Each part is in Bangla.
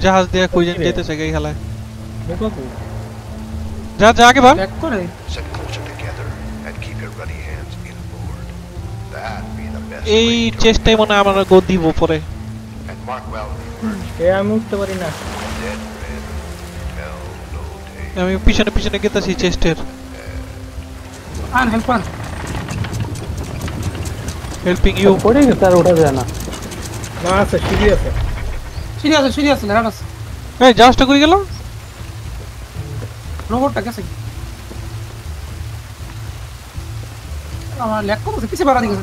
জাহাজ দিয়ে খুঁজে যেতে সে গেই খেলায়। যা যা কে এই চেষ্টাই আমি পিছনে পিছনে গেতেছি চেষ্টের। আন। হেল্পিং ইউ পড়ে গেছে আর ওঠা যায় না না আছে সিঁড়ি আছে সিরিয়াস আছে লেখা আছে এই জাহাজটা কই গেল রোবটটা গেছে আমার ল্যাক করছে কিছু বাড়া দিয়েছে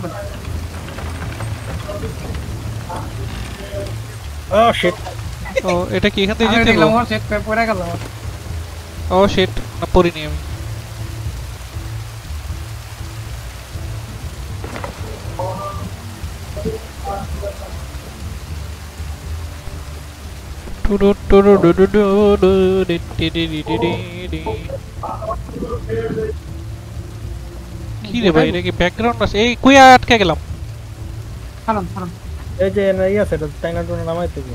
ও শিট ও এটা কি এখান থেকে যেতে দেখলাম হবে ওর চেক পড়ে গেল ও শিট না পড়িনি আমি কি রে ভাই এটা কি ব্যাকগ্রাউন্ড আছে? এই কই আটকে গেলাম। এই যে না ইয়ে আছে টাইনা টুনা নামাই দিব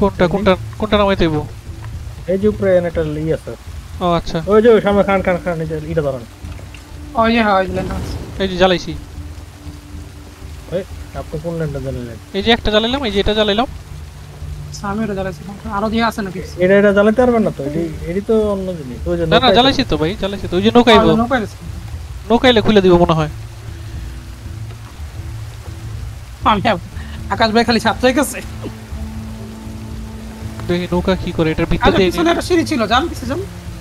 কোনটা কোনটা কোনটা নামাই দেবো এই যে উপরে একটা ইয়ে আছে। ও আচ্ছা। ওই যে ওই সামনে খান খান খান এই যে ইটা ধরেন। ওই যে হয় এই যে জ্বালাইছি। ওই আপনি কোন ল্যান্ডটা জানেন এই যে একটা জ্বালাইলাম এই যে এটা জ্বালাইলাম। আমি ওটা জ্বালাইছি আরও দিয়ে আছে নাকি? এটা এটা জ্বালাতে পারবেন না তো? এটি এটি তো অন্য জিনিস। ওই যে না না জ্বালাইছি তো ভাই জ্বালাইছি তো। ওই যে নৌকাইবো নৌকাইলে খুলে দিব মনে হয়। আমি আকাশ ভাই খালি ছাত্র গেছে দেখি নৌকা কি করে এটার ভিতর আচ্ছা দিয়ে পিছনে একটা সিঁড়ি ছিল জান কিছু জান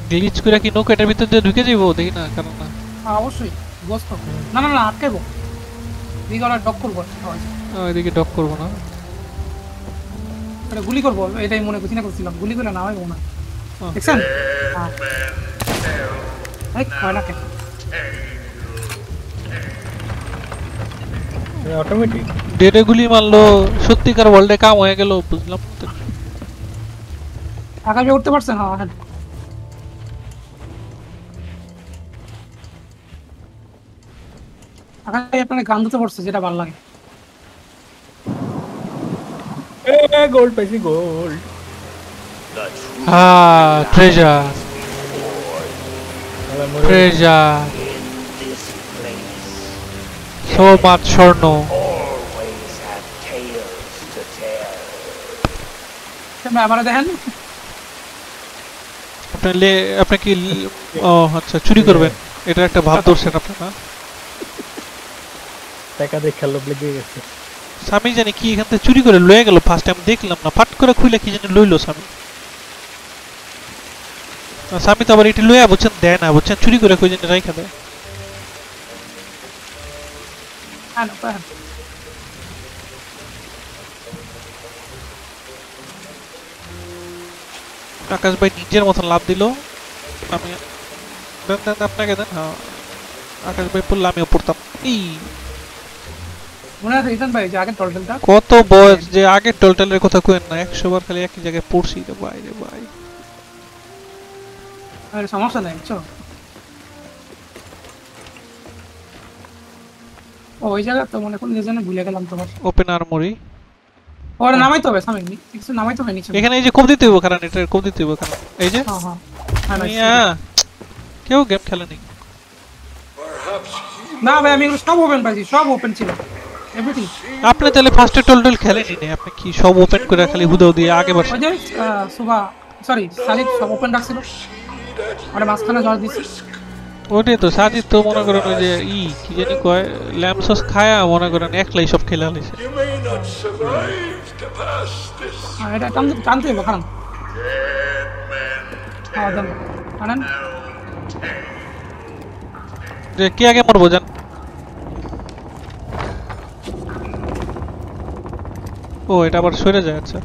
গ্লিচ করে কি নৌকা এটার ভিতর দিয়ে ঢুকে যাব দেখি না কারণ না। অবশ্যই গোস্ত না না না আটকাইবো। ডক করব ও, এদিকে ডক করব না। এটা গুলি করব এটাই মনে করছি না করছিলাম গুলি করলে না হয় না। দেখছেন? হ্যাঁ। না কেন অটোমেটিক ডেডে গুলি মারলো সত্যিকার ওয়ার্ল্ডে কাম হয়ে গেল বুঝলাম আকাশে উঠতে হ্যাঁ আকাশে আপনার গান দিতে পারছে যেটা ভালো লাগে। এ গোল্ড পাইছি গোল্ড হ্যাঁ ট্রেজার ট্রেজার সো মাছ স্বর্ণ আপনি আবার দেখেন আপনি লে আপনি কি ল- ও আচ্ছা চুরি করবেন এটা একটা ভাব ধরছেন আপনি না টাকা দিয়ে খেলো লেগে গেছে স্বামী জানি কি এখান থেকে চুরি করে লয়ে গেল। ফার্স্ট টাইম দেখলাম না ফাট করে খুলে কি জানি লইলো স্বামী। স্বামী তো আবার এটি লইয়া বুঝছেন? দেয় না বুঝছেন? চুরি করে কই জানি রাইখা দেয়। আকাশ ভাই নিজের মতন লাভ দিল। আমি দেন দেন আপনাকে দেন। হ্যাঁ আকাশ ভাই পড়লে আমিও পড়তাম। এই কত বয়স যে আগে টোলটালের কথা কেন না একশো বার খালি একই জায়গায় পড়ছি রে ভাই রে ভাই। আর সমস্যা নেই ও, ওই জায়গা তো মনে কোন জন্য ভুলে গেলাম তোমার। ওপেন আর্মরি ওরা নামাইতে হবে সামনে। কিছু নামাইতে হবে নিচে এখানে এই যে কোপ দিতে হইব কারণ এটা কোপ দিতে হইব কারণ এই যে। হ্যাঁ হ্যাঁ। হ্যাঁ, মিয়া, কেউ গেম খেলেনি। না ভাই আমি সব ওপেন পাইছি সব ওপেন ছিল। আপনি তাহলে ফার্স্টে টোল টোল খেলেনি নে আপনি কি সব ওপেন করে খালি হুদাও দিয়ে আগে ওই বাড়ছেন যে সুবা সরি সালিদ সব ওপেন রাখছিল। ওটা মাঝখানে জল দিছি। ওটাই তো সাজিদ তো মনে করেন ওই যে ই কি জানি কয় ল্যাম্প সস খায়া মনে করেন একলাই সব খেলে this. হ্যাঁ এটা টানতে টানতে হবে men হ্যাঁ টানেন। যে কে আগে মরবো জান? ও এটা আবার সরে যায় আচ্ছা।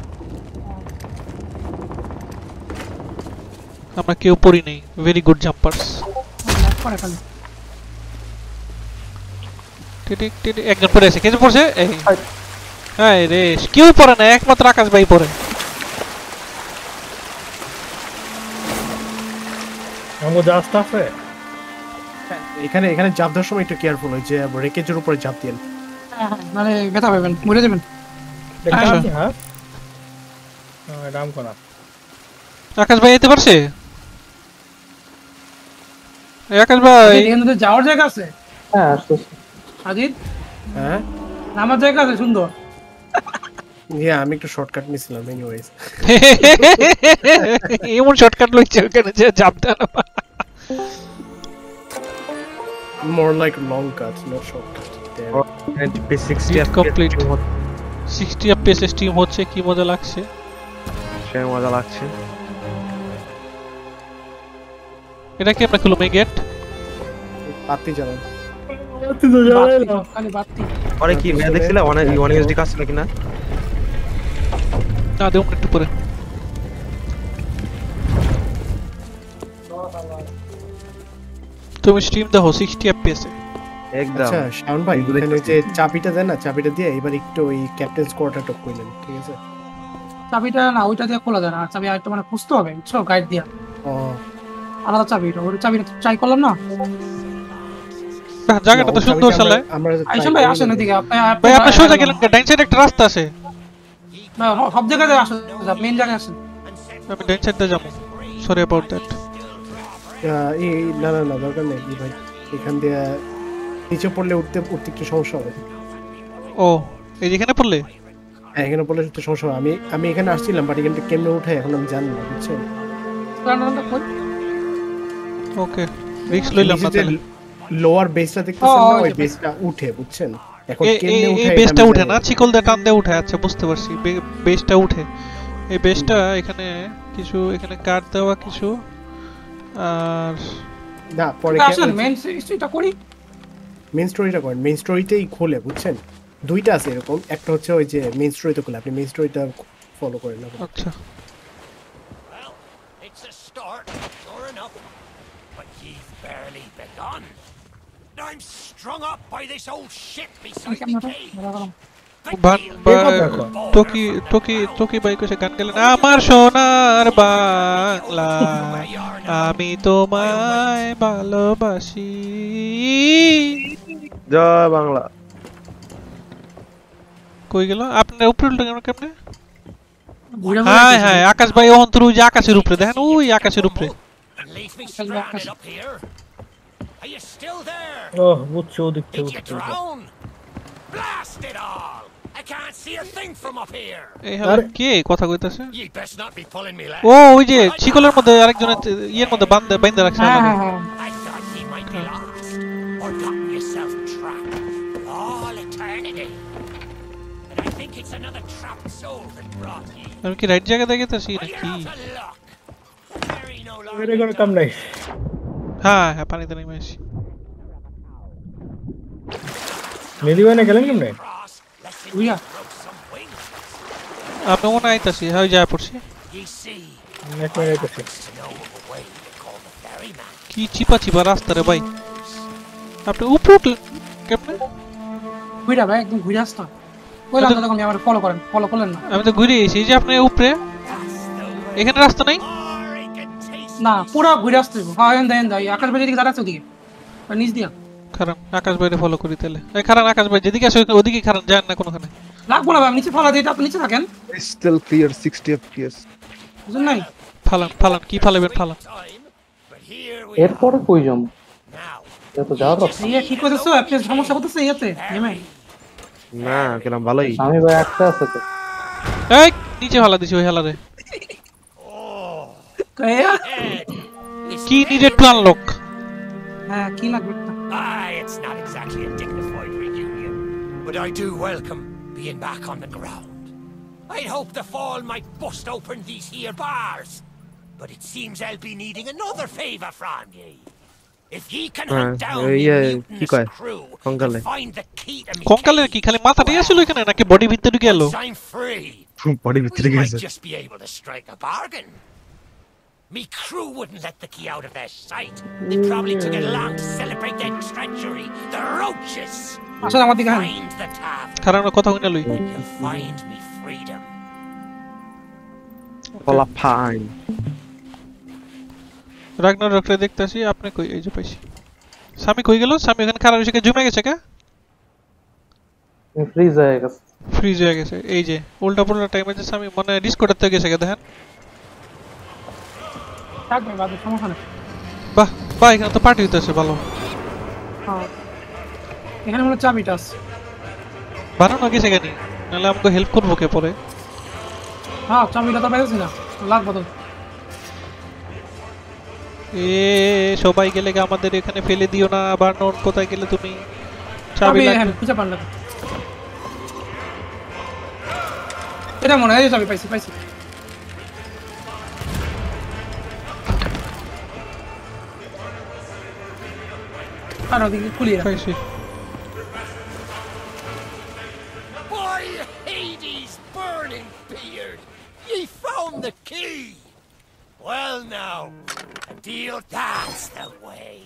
আমরা কেউ পড়ি নেই। ভেরি গুড জাম্পার্স একজন পড়ে আছে। পড়ছে? এই। হ্যাঁ রে কেউ পড়ে না একমাত্র আকাশ ভাই পড়ে। আমার আছে? এখানে এখানে জাপ দেওয়ার সময় একটু কেয়ারফুল হয় যে রেকেজের উপরে জাপ দিয়ে। হ্যাঁ হ্যাঁ মানে ব্যথা পাবেন মরে যাবেন। হ্যাঁ রাম আকাশ ভাই যেতে পারছে আকাশ ভাই এখানে তো যাওয়ার জায়গা আছে হ্যাঁ আজিত হ্যাঁ নামার জায়গা আছে সুন্দর ইয়া আমি একটু শর্টকাট নিছিলাম এনিওয়েজ এমন শর্টকাট লইছে ওখানে যে like long cut not shortcut sixty Speed complete. Sixty FPS stream হচ্ছে কি মজা লাগছে সে মজা লাগছে এটা কি আমরা খুলুম এই গেট পাতি জ্বালান খালি বাতি পরে কি মেয়ে দেখছিলে অনেক অনেক এসডি কাজ ছিল কিনা না দেবো একটু পরে তুমি স্ট্রিম দেখো সিক্সটি এফপিএস একদম। আচ্ছা শাওন ভাই এখানে যে চাবিটা দেন না চাবিটা দিয়ে এবার একটু ওই ক্যাপ্টেন্স কোয়ার্টার টপ কইলেন ঠিক আছে? চাবিটা না ওইটা দিয়ে খোলা যায় না। চাবি আরেকটা মানে খুঁজতে হবে বুঝছ? গাইড দিয়া। ও। আলাদা চাবি ওটা ওই চাবিটা ট্রাই করলাম না? জায়গাটা তো সুন্দর চাবিটা আমরা- আমরা ভাই আসেন এদিকে। আপনি ভাই আপনি সোজা গেলেন ডাইন সাইডে একটা রাস্তা আছে। না, সব জায়গায় আসেন মেইন জায়গায় আসেন। আমি ডাইন সাইডে যাব। সরি অ্যাবাউট দ্যাট এই এই- না না না দরকার নেই এই ভাই। এখান দিয়ে নিচে পড়লে উঠতে উঠতে একটু সমস্যা হবে। ও এই যেখানে পড়লে? হ্যাঁ এখানে পড়লে উঠতে সমস্যা হবে। আমি আমি এখানে আসছিলাম বাট এখানে কেমনে উঠে এখন আমি জানি না বুঝছেন ওকে রিক্স লইলাম না তাহলে। লোয়ার বেসটা দেখতেছেন না ওই বেসটা উঠে বুঝছেন? এখন কেমনে উঠে এই বেসটা উঠে না? চিকল দিয়ে টান দিয়ে উঠে আচ্ছা বুঝতে পারছি। বে- বেসটা উঠে। এই বেসটা এখানে কিছু এখানে কাট দেওয়া কিছু আর না পরে আসেন মেইন স্ট্রিটটা করি। মেইন স্টোরিটা করেন। মেন স্টোরিতেই খোলে বুঝছেন? দুইটা আছে এরকম। একটা হচ্ছে ওই যে মেইন স্টোরিতে খোলে। আপনি মেন স্টোরিটা ফলো করেন না। আচ্ছা. I'm strung up by this old shit me গান গেলেন। আমার সোনার বাংলা আমি তোমায় ভালোবাসি। জয় বাংলা কই গেল আপনার উপরে উল্টো কেমন কেমনে ঘুরে ঘুরে হাই আসেন। হাই আকাশ ভাই অন্তর ওই যে আকাশের উপরে দেখেন ওই আকাশের উপরে And leave me Tell me what stranded up here. Are you still there? ও বুঝছো ওদিক Did you drown? Blast it all! I can't see a thing from up here. এই হলো কে কথা কইতাছে Ye best not be pulling me leg. ও ওই যে শিকলের মধ্যে আরেকজনের ইয়ের মধ্যে বান্ধে বাইন্ধে রাখছে Rocky. Okay, right jagah dekhe to see rakhi. Mere ko kam nahi. Ha, ha pani to nahi mai si. Meri wane kalen kam nahi. Uya. Aap no one aita si, ha jaa por si. Nek mai aita si. Ki chipa chipa rasta re কি তো তখন আমার ফলো করেন ফলো করলেন না। আমি তো ঘুরে এসেছি যে আপনি উপরে। এখানে রাস্তা নাই? না পুরো ঘুরে আসতে হবে হ্যাঁ এন দেন দাই আকাশ বাড়ি দিকে দাঁড়াচ্ছে ওদিকে। নিচ দিয়া। কারণ আকাশ ভাইরে ফলো করি তাহলে। এই কারণ আকাশ ভাই যেদিকে আসে ওদিকে কারণ যান না কোনোখানে। লাগবো না ভাই নিচে ফলা দিই আপনি নিচে থাকেন। স্টিল ক্লিয়ার 60 এফপিএস বুঝলেন নাই? ফালান ফালান কি ফালাবেন we এরপরে কই যাম now. এটা তো যাওয়ার কথা ইয়ে কি করতেছো আপনি সমস্যা করতেছে ইয়েতে নেমে না গেলাম ভালোই আমি ভাই একটা আছে তো এই নিচে ফালা দিছি ওই হেলারে কি নিডেড টু আনলক হ্যাঁ কি লাগবে একটা? Aye, it's not exactly a dignified reunion, but I do welcome being back on the ground. I'd hope the fall might bust open these here bars, but it seems I'll be needing another favour from ye. If ye can hunt Uh, down uh, the yeah, mutinous কি কয়? crew কঙ্কালে। and find the key to me কঙ্কালের কি খালি মাথাটাই আসলো এখানে নাকি বডি ভিতরে গেল once I'm free, বডি ভিতরে we might গেছে just be able to strike a bargain. Me crew wouldn't let the key out of their sight. They probably took it along to celebrate their treachery. The roaches! আসেন আমার দিকে হ্যাঁ Find the tap. কারণ কথা হইনা লই You'll find me freedom. কলা ফাইন রাগনার রকরে দেখতাছি আপনি কই? এই যে পাইছি। স্বামী কই গেল? স্বামী ওখানে খারাপ এসে জমে গেছে কে? ফ্রিজ হয়ে গেছে। ফ্রিজ হয়ে গেছে। এই যে উল্টা পুল্টা টাইমে যে স্বামী মানে থেকে গেছে কে দেখেন। থাকবে বাদে সমস্যা নেই। বাহ বাহ এখানে তো পার্টি হইতেছে ভালো। হ্যাঁ। এখানে মনে চাবিটা আছে বানানো গেছে কেন নাহলে আমাকে হেল্প করব কে পরে? হ্যাঁ চাবিটা তো পেয়েছি না। লাগবে তো এ সবাই গেলে কি আমাদের এখানে ফেলে দিও না। আবার নন কোথায় গেলে তুমি? চাবি লাগবে। হ্যাঁ খুঁজে পারলে এটা মনে হয় চাবি পাইছি পাইছি। আর ওদিকে খুলিয়ে burning beard! Ye found the key! Well now, deal that's the way.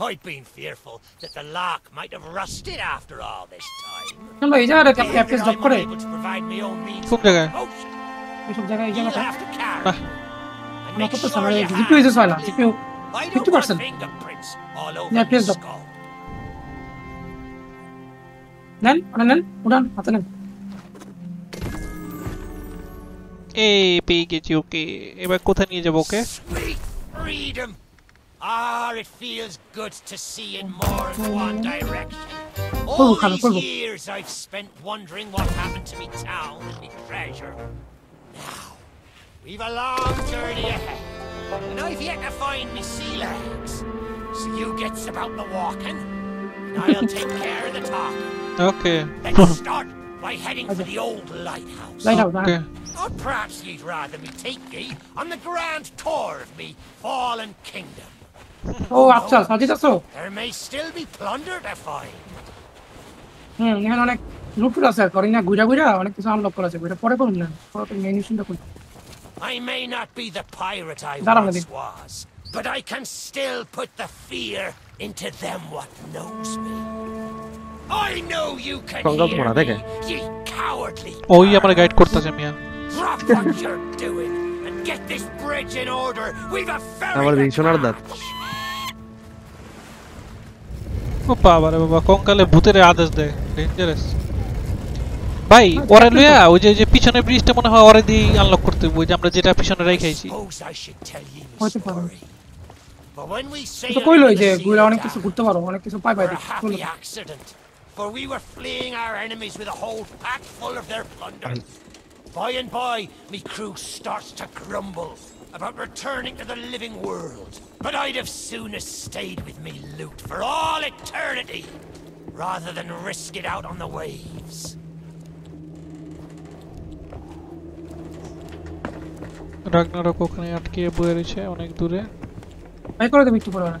I'd been fearful that the lock might have rusted after all this time. চলো এই জায়গাটা Being ক্যাপেস that ড্রপ I'm করে unable to provide my own means কোন of জায়গায়? promotion, এইসব জায়গায় এই you'll জায়গাটা have to carry বাহ। me. And আমরা make করতেছি sure আমরা you জিপিও ইউজ হয় না have GPO I don't 50%. want fingerprints all over Yeah, my please don't. skull. নেন ওটা নেন উঠান হাতে নেন এই পেয়ে গেছি ওকে এবার কোথায় নিয়ে যাবো ওকে Sweet Freedom! Ah, it feels good to see in more than one direction. All Purple these years I've spent wondering what happened to me town and me treasure. Now, we've a long journey ahead, and I've yet to find me sea legs. So you gets about the walking, and I'll take care of the talking. Okay. Let's start by heading for the old lighthouse. Light out okay Or perhaps you'd rather me take ye on the grand tour of me fallen kingdom. ও আচ্ছা সাজিদ আছো There may still be plunder to find. হুম এখানে অনেক লুটুট আছে করি না ঘুরা ঘুরা অনেক কিছু আনলক করা আছে ঘুরা পরে করুন না পরে তো মেন মিশনটা করুন I may not be the pirate I Dara, once Nadim. was, but I can still put the fear into them what knows me. ওই আমার গাইড করতেছে কঙ্কালে ভূতের আদেশ দেয় ভাই ওরে লইয়া ওই যে যে পিছনে ব্রিজটা মনে হয় ওরে দিয়ে আনলক করতে হবে যে আমরা যেটা পিছনে রেখেছি খাইছি তো কইলো যে গুলা অনেক কিছু ঘুরতে পারো অনেক কিছু পাই পাই দেখি for we were fleeing our enemies with a whole pack full of their plunder. By and by, me crew starts to grumble about returning to the living world. But I'd have soonest stayed with me loot for all eternity, rather than risk it out on the waves. Ragnarok ওখানে আটকে বয়ে রয়েছে অনেক দূরে ভাই করে দেবে একটু পরে ওরা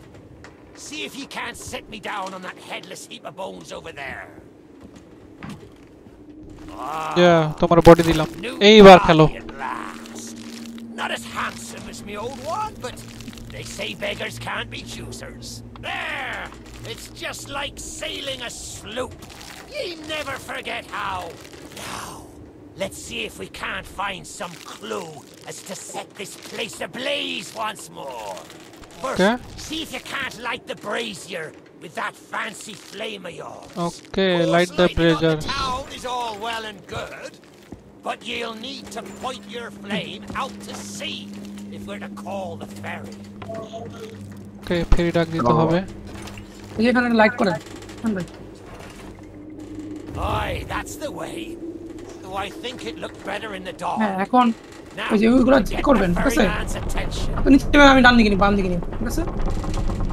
See if you can't set me down on that headless heap of bones over there. যা তোমার বডি দিলাম New এইবার খেলো body at last. Not as handsome as my old one, but they say beggars can't be choosers. There! It's just like sailing a sloop. Ye never forget how. Now, let's see if we can't find some clue as to set this place ablaze once more. First, Okay. see if you can't light the brazier with that fancy flame of yours. Okay, Course, light the lighting up brazier. The town is all well and good, but you'll need to point your flame out to sea if we're to call the ferry. ওকে ফেরি ডাক দিতে হবে এই যে এখানে লাইট করেন হ্যাঁ ভাই Aye, that's the way. Though I think it looked better in the dark. হ্যাঁ এখন Now, ওই যে ওইগুলো get চেক the করবেন ঠিক আছে ferryman's attention. আপনি নিচে যাবেন, আমি ডান দিকে নিব বাম দিকে নিব ঠিক আছে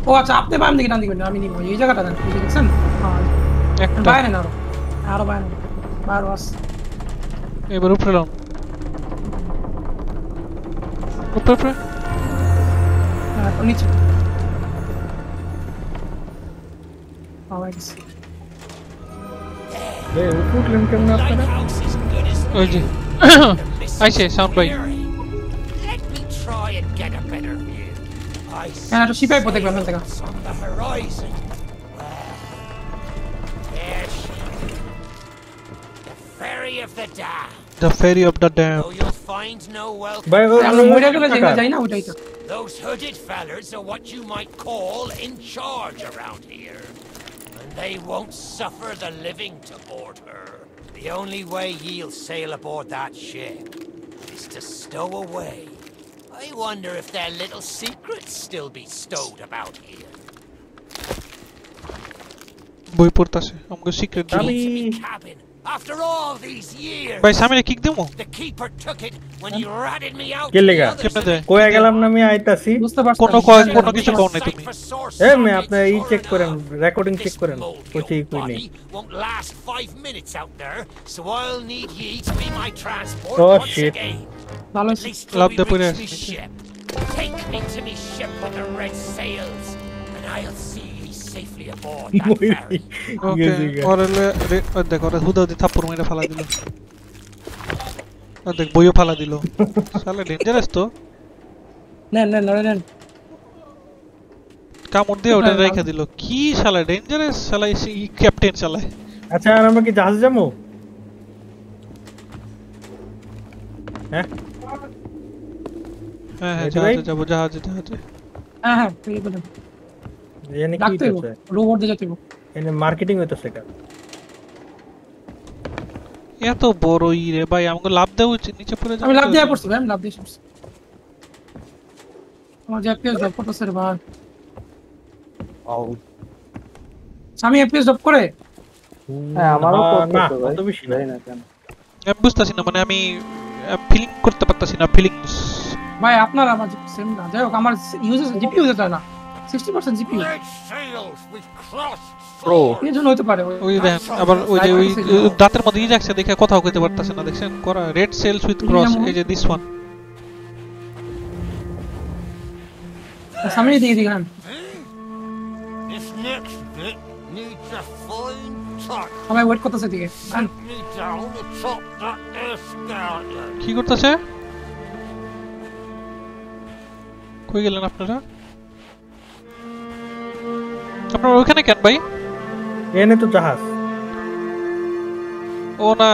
ও আচ্ছা আপনি বাম দিকে ডান দিকে নিন, আমি নিব এই জায়গাটা দেন বুঝে দেখছেন হ্যাঁ একটা বাইরে না আরো আরো বাইরে বাইরে আস এবার উপরে লাম উপরে উপরে হ্যাঁ, ওর নিচে পাওয়া গেছে এই উঠলেন কেমন আপনারা Lighthouse is good as ওই যে আইছে সাউন্ড ভাই Let me try and get a better view. I হ্যাঁ একটু সিপাই পথে গেলাম থেকে on the horizon. Well, there she is. The ferry of the dam. The ferry of the dam Though you'll find no welcome. ভাই ওই- আমরা ওই- মরে গেলে যেগুলো টাকা। যাই না ওইটাই তো Those hooded fellers are what you might call in charge around here. And they won't suffer the living to board her. The only way ye'll sail aboard that ship is to stow away. I wonder if their little secrets still be stowed about here. Voy por I'm going to secret Dummy. cabin. after all these years. ভাই সামনে কিক দেবো The keeper took it when he ratted me out. K to the লেগা? others কেমনে of দেয়? the কয়ে গেলাম না আমি আইতাছি বুঝতে পারছি কোনো কয়- কোনো কিছু কও নাই তুমি এ মে আপনার ই চেক করেন রেকর্ডিং চেক করেন কইছি কই নেই won't last five minutes out there, so I'll need ye to be my transport Oh, once shit. again. ভালো At least till Love we the reach Pirates. me ship. Take me to me ship with the red sails, and I'll see ye safely aboard that ferry. ওকে ওরে দেখ ওরে হুদা হুদি থাপ্পড় মেরে ফালা দিল। আর দেখ বইও ফালা দিল। শালা ডেঞ্জারাস তো। নেন নেন নড়ে নেন। কামড় দিয়ে ওটা রেখে দিল। কি শালা ডেঞ্জারাস শালা ক্যাপ্টেন শালা আচ্ছা আর আমরা কি জাহাজ যাব? হ্যাঁ? হ্যাঁ হ্যাঁ। জাহাজে যাব জাহাজে জাহাজে। হ্যাঁ হ্যাঁ ঠিক বলেন এখানে কি রোবট দিয়ে এখানে মার্কেটিং হইতাছে এটা। এত বড় ই রে ভাই আমাকে লাভ দেওয়া উচিত নিচে পড়ে আমি লাভ দিয়ে পড়ছি ভাই আমি লাভ দিয়ে পড়ছি। আমার যে ড্রপ করতেছে রে ভাই। এফপিএস ড্রপ করে? হ্যাঁ আমারও না, করতে না, তো বেশি না। না কেন। আমি বুঝতেছি না মানে আমি ফিলিং করতে পারতাছি না ফিলিংস ভাই আপনার আমার সেম না। যাই হোক আমার ইউজেস জিপিইউ যেতে না। Sixty percent crossed Pro. এই জন্য হতে পারে ওই দেখেন আবার ওই যে ওই দাঁতের মধ্যে ই দেখে কথাও কইতে পারতাছে না দেখছেন? করা রেড সেলস উইথ ক্রস এই যে দিস ওয়ান স্বামী দিয়ে. সবাই ওয়েট করতেছে দিকে হ্যাঁ. কি করতেছে? কই গেলেন আপনারা? আপনারা ওইখানে কেন ভাই? এনে তো জাহাজ। ও না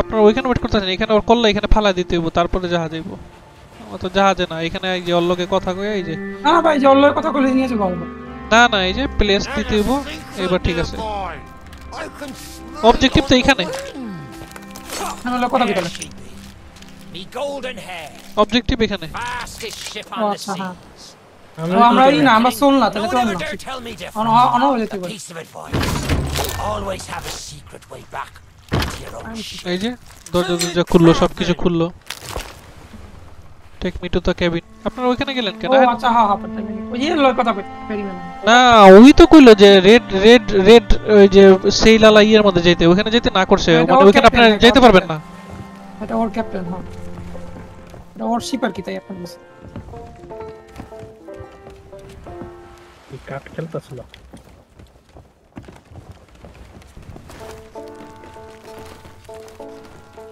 আপনার ওইখানে ওয়েট করতে করতেছেন এখানে ওর করলে এখানে ফালা দিতে হইব তারপরে জাহাজ আইব ও তো জাহাজে না এখানে এই যে অল্লকে কথা কই এই যে। না ভাই যে অল্লকে কথা বলে নিয়েছে গল্প না না এই যে প্লেস দিতে হইব এবার ঠিক আছে। অবজেক্টিভ তো এখানে। আমি অল্লের কথা hair, অবজেক্টিভ এখানে। আমরা এই না আমরা সোল না তাহলে তো না অন হয়ে যেতে পারে piece of advice. Always have a secret way back to your own ship. এই যে দরজা দরজা খুললো সবকিছু খুললো। Take me to the cabin আপনারা ওইখানে গেলেন কেন? আচ্ছা হ্যাঁ হ্যাঁ ওই যে লয় কথা পেরি না না ওই তো কইলো যে রেড রেড রেড ওই যে সেইলালা ইয়ের মধ্যে যেতে ওখানে যেতে না করছে মানে আপনারা যেতে পারবেন না। এটা ওর ক্যাপ্টেন হ্যাঁ। এটা ওর শিপার কি তাই আপনার কাছে কাঠ খেলতেছিল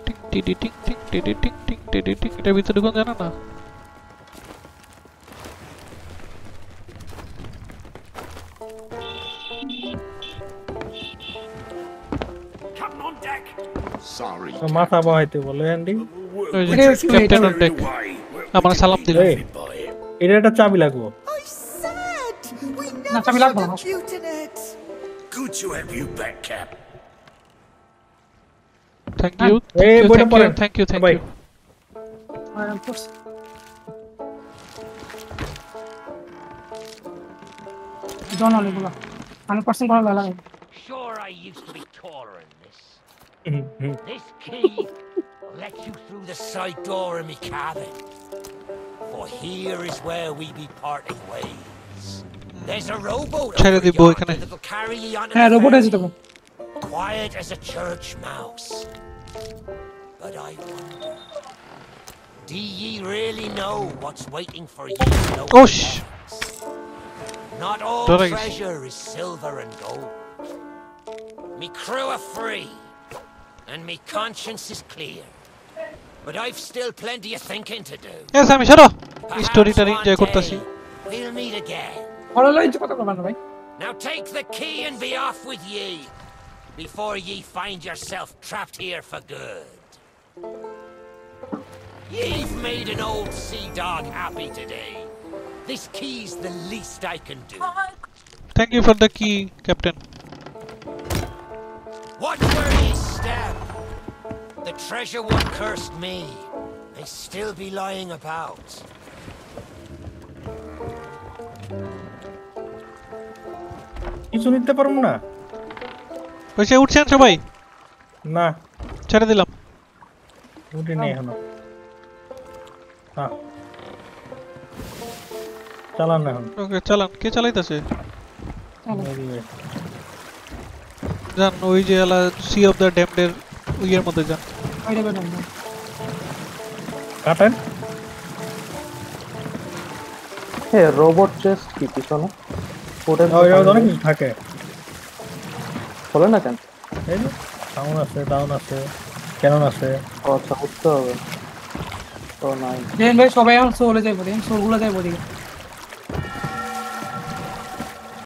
টিক টিডি টিক টিক টিডি টিক টিক টিডি টিক এটার ভিতরে কোন জানা না Captain on deck. Sorry. মাথা বহাইতে বলে অ্যান্ডি ওই যে এটা একটু ক্যাপ্টেন এটা- অন ডেক আমার সালাম দিল এই এটা একটা চাবি লাগবো I said we না never চাবি লাগবে should না have mutinied. Good to have you back, Cap. Thank you এই বইটা থ্যাংক ইউ পড়েন থ্যাংক ইউ থ্যাংক সবাই। ইউ আর করছি জন অলি বলা হান্ড্রেড পার্সেন্ট করা লাগে Sure, I used to be taller than this. Hmm, hmm. This key will let you through the side door of me cabin. For here is where we be parting ways. There's a rowboat ছেড়ে over দিব yonder এখানে। that'll carry you onto হ্যাঁ the রোবটে ferry. যেতে হবে Quiet as a church mouse. But I wonder, Do ye really know what's waiting for you? below Oh, the sh- depths? Not all Don't I- treasure is silver and gold. Me crew are free, and me conscience is clear. But I've still plenty of thinking to do. S আমি সরো Perhaps স্টোরিটা one এনজয় করতেছি day We'll meet again. ভালো লাগছে কথা বলবেন না ভাই Now take the key and be off with ye before ye find yourself trapped here for good. Ye've made an old sea dog happy today. This key's the least I can do. Thank you for the কি captain Watch where ye step. The treasure what cursed me may still be lying about. কিছু নিতে পারব না। ওইসে উঠছেন সবাই? না। ছেড়ে দিলাম। উঠি নেই এখনও। না। চালান না এখন। ওকে চালান। কে চালাইতেছে? যান ওই যে এলা সি অফ দ্য ড্যামডের ইয়ের মধ্যে যান। কাটেন। হে রোবট চেস্ট কি পিছনে? ওই অনেক কিছু থাকে খোলে না কেন? এই যে ডাউন আছে ডাউন আছে ক্যানন আছে আচ্ছা উঠতে হবে। তো নাই দেন ভাই সবাই এখন সোলে যাইবো দেন সোলগুলো যাইবো দিকে